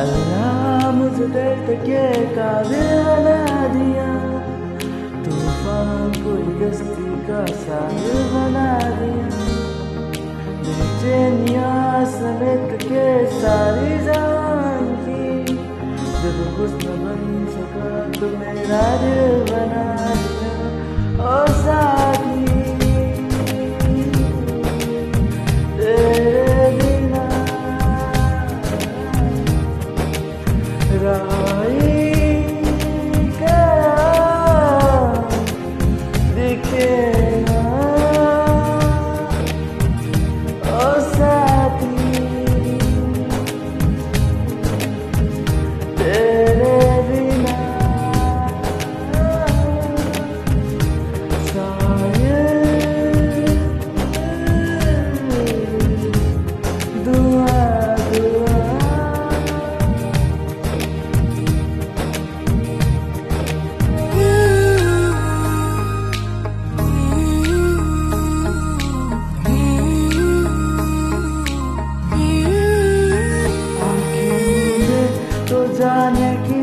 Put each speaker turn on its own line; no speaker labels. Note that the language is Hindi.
अल्लाह दर्द के बना दिया। तूफ़ान कोई गस्ती का साहिल बना दिया। बेचैनिया समेत के सारी जान की। जब कुछ बन सका तो मेरा दिल बना दिया। done, you